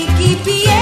Iki piye